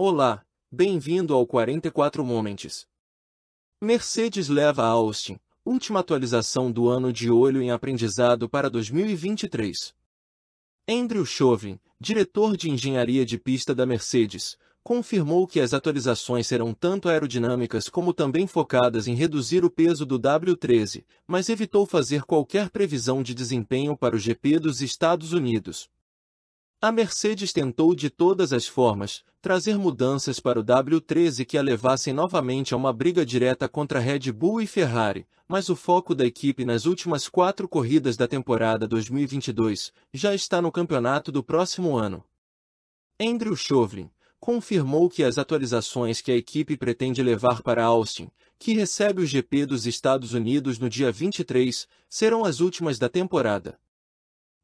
Olá, bem-vindo ao 44 Moments. Mercedes leva a Austin, última atualização do ano de olho em aprendizado para 2023. Andrew Chauvin, diretor de engenharia de pista da Mercedes, confirmou que as atualizações serão tanto aerodinâmicas como também focadas em reduzir o peso do W13, mas evitou fazer qualquer previsão de desempenho para o GP dos Estados Unidos. A Mercedes tentou de todas as formas trazer mudanças para o W13 que a levassem novamente a uma briga direta contra Red Bull e Ferrari, mas o foco da equipe nas últimas quatro corridas da temporada 2022 já está no campeonato do próximo ano. Andrew Chauvin confirmou que as atualizações que a equipe pretende levar para Austin, que recebe o GP dos Estados Unidos no dia 23, serão as últimas da temporada.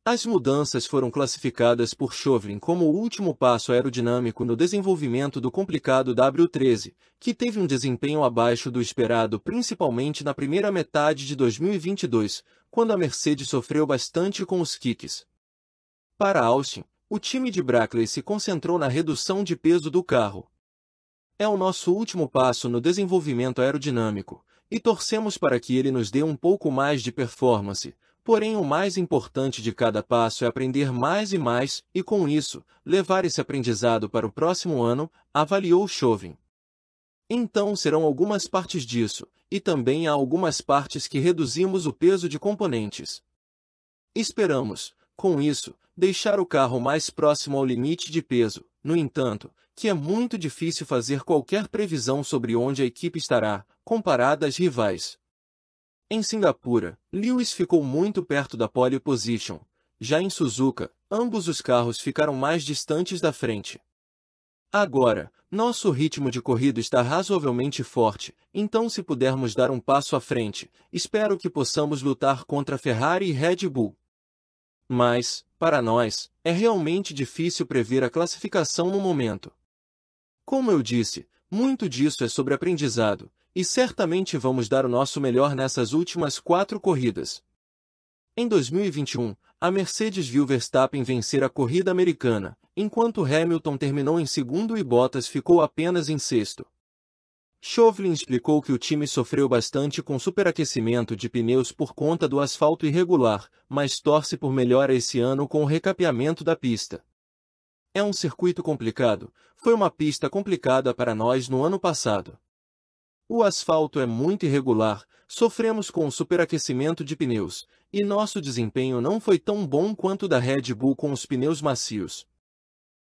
As mudanças foram classificadas por Chauvin como o último passo aerodinâmico no desenvolvimento do complicado W13, que teve um desempenho abaixo do esperado principalmente na primeira metade de 2022, quando a Mercedes sofreu bastante com os kicks. Para Austin, o time de Brackley se concentrou na redução de peso do carro. É o nosso último passo no desenvolvimento aerodinâmico, e torcemos para que ele nos dê um pouco mais de performance, Porém, o mais importante de cada passo é aprender mais e mais, e com isso, levar esse aprendizado para o próximo ano, avaliou Chauvin. Então serão algumas partes disso, e também há algumas partes que reduzimos o peso de componentes. Esperamos, com isso, deixar o carro mais próximo ao limite de peso, no entanto, que é muito difícil fazer qualquer previsão sobre onde a equipe estará, comparada às rivais. Em Singapura, Lewis ficou muito perto da pole position. Já em Suzuka, ambos os carros ficaram mais distantes da frente. Agora, nosso ritmo de corrida está razoavelmente forte, então se pudermos dar um passo à frente, espero que possamos lutar contra Ferrari e Red Bull. Mas, para nós, é realmente difícil prever a classificação no momento. Como eu disse, muito disso é sobre aprendizado, e certamente vamos dar o nosso melhor nessas últimas quatro corridas. Em 2021, a Mercedes viu Verstappen vencer a corrida americana, enquanto Hamilton terminou em segundo e Bottas ficou apenas em sexto. Chauvelin explicou que o time sofreu bastante com superaquecimento de pneus por conta do asfalto irregular, mas torce por melhora esse ano com o recapeamento da pista. É um circuito complicado, foi uma pista complicada para nós no ano passado. O asfalto é muito irregular, sofremos com o superaquecimento de pneus, e nosso desempenho não foi tão bom quanto da Red Bull com os pneus macios.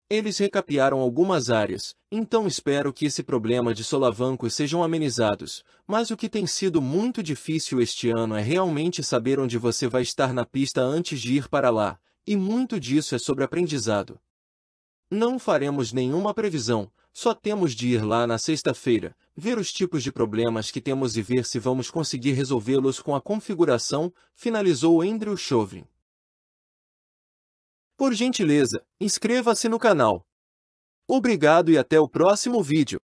Eles recapearam algumas áreas, então espero que esse problema de solavancos sejam amenizados, mas o que tem sido muito difícil este ano é realmente saber onde você vai estar na pista antes de ir para lá, e muito disso é sobre aprendizado. Não faremos nenhuma previsão, só temos de ir lá na sexta-feira, ver os tipos de problemas que temos e ver se vamos conseguir resolvê-los com a configuração, finalizou Andrew Chauvin. Por gentileza, inscreva-se no canal. Obrigado e até o próximo vídeo.